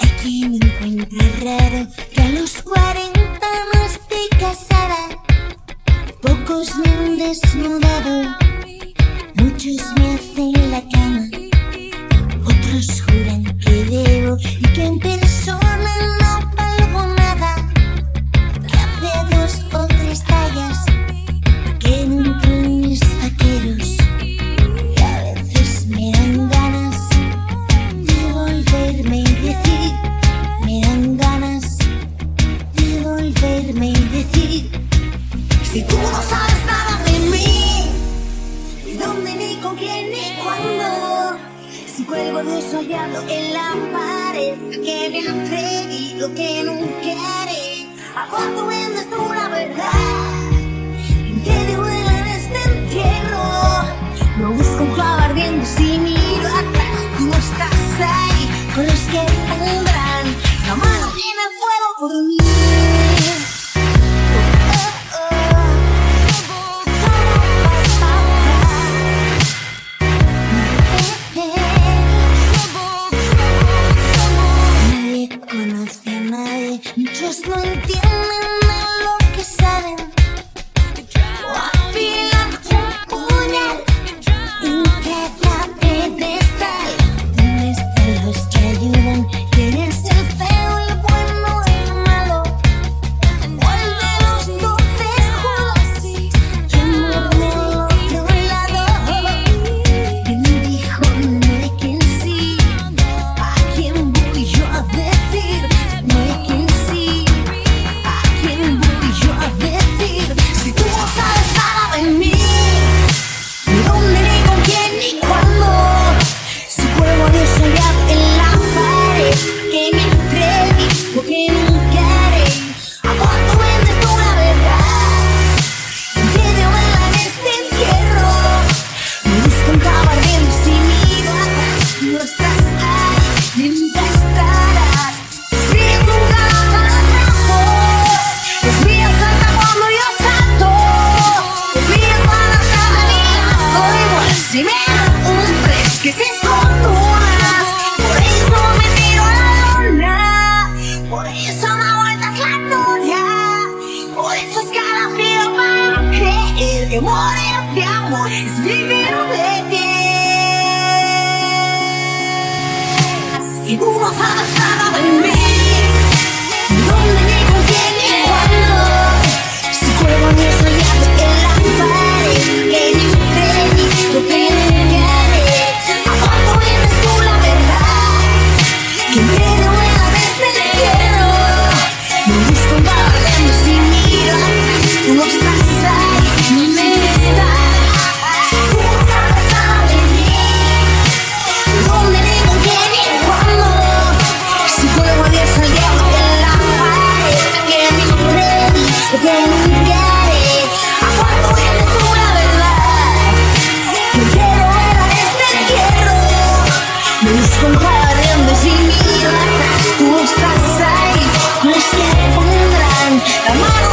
Aquí me encuentra raro que a los 40 no esté casada. Pocos me han desnudado, muchos me hacen la cama, otros juran que debo y que en persona. Algo de eso diablo en la pared Que me atreví lo que nunca haré. Aguanto en esto una verdad Que de en este entierro. No busco un clavar viendo si miro atrás Tú no estás ahí con los que tendrán La mano tiene fuego por mí. Si me da un tres que se esconduras Por eso me tiro a la luna. Por eso no vueltas la gloria Por eso es cada frío para creer Que morir de amor. Es vivir de ti Si tú no sabes nada de mí. Imagine me like that, tu estás safe, mas que é um grande.